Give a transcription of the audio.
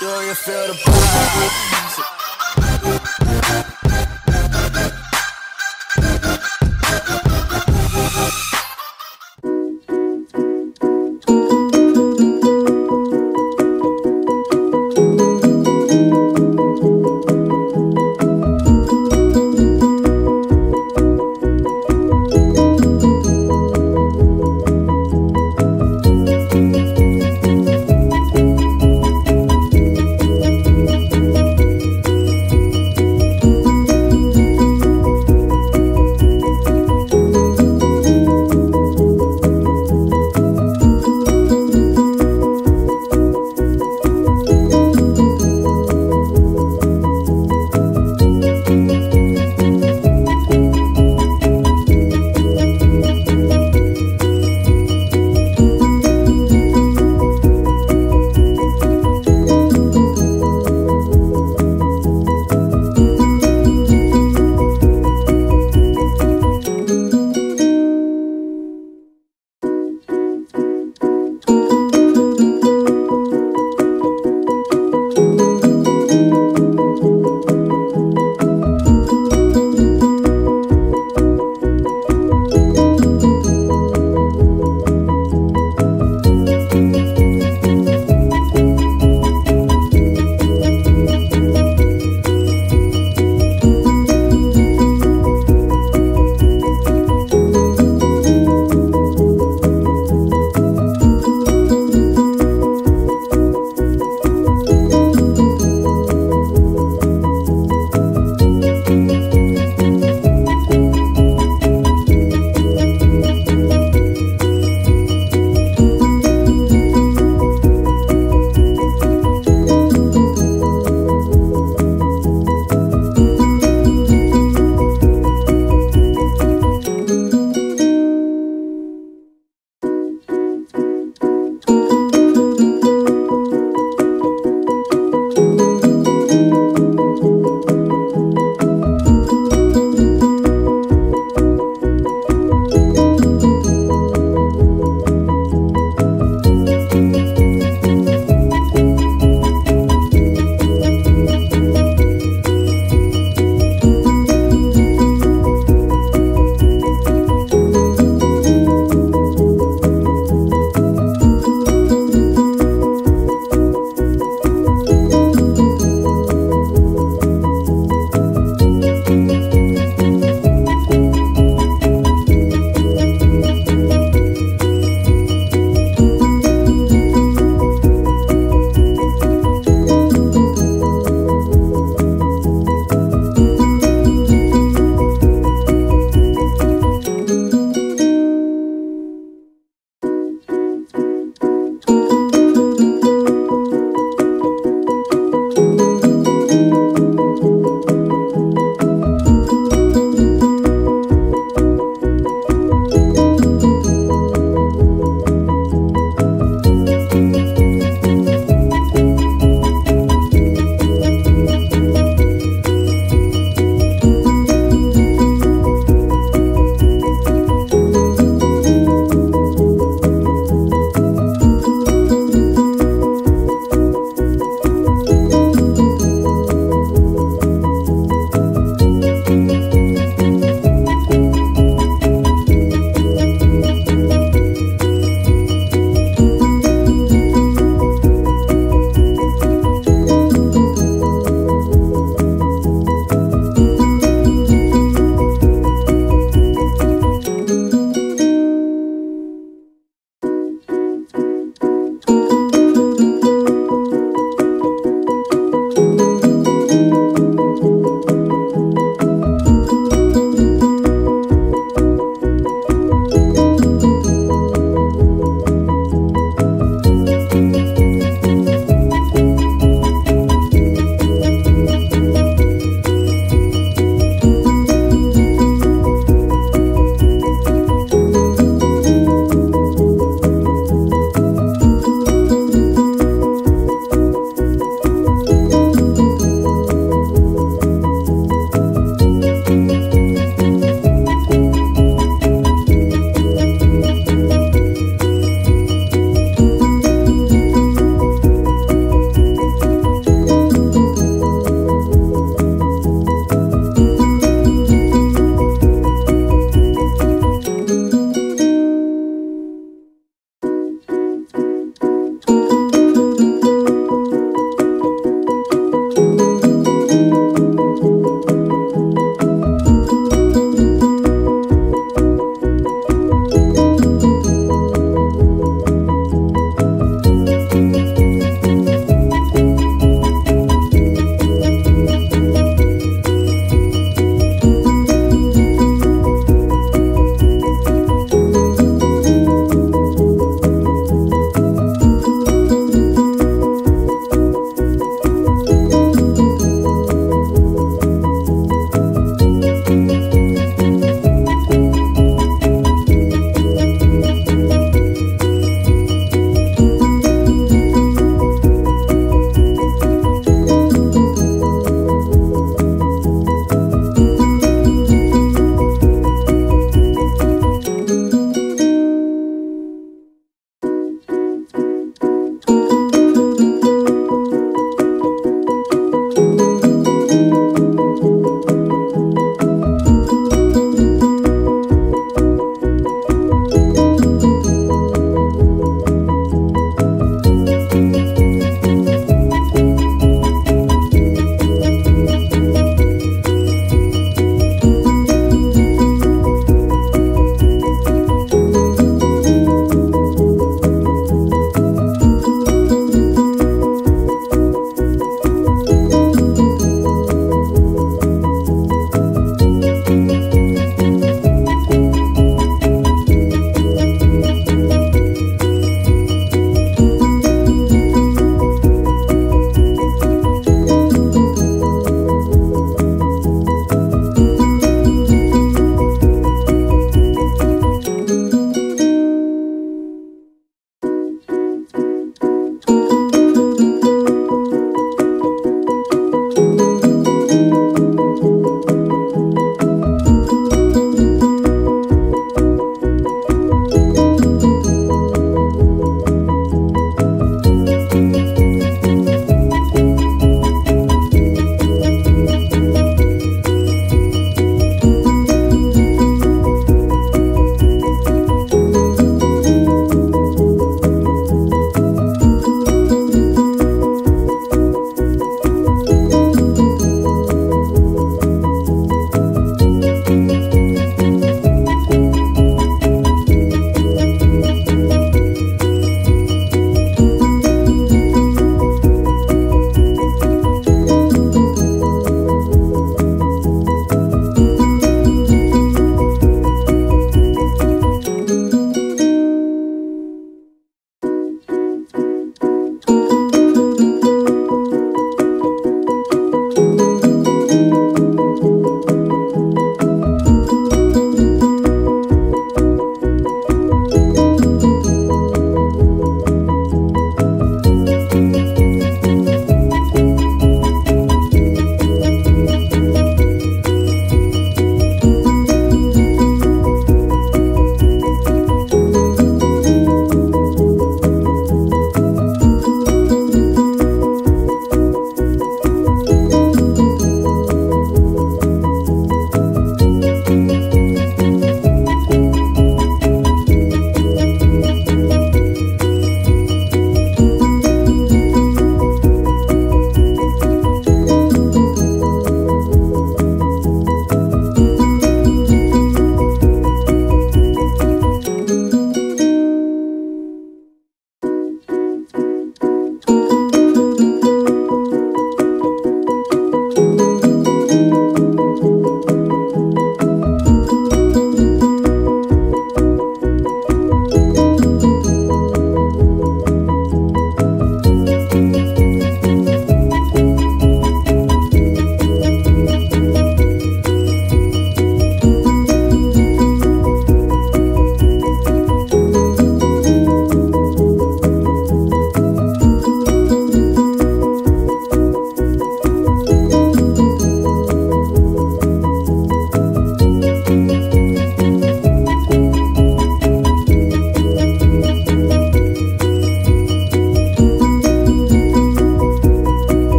Do you feel the vibes?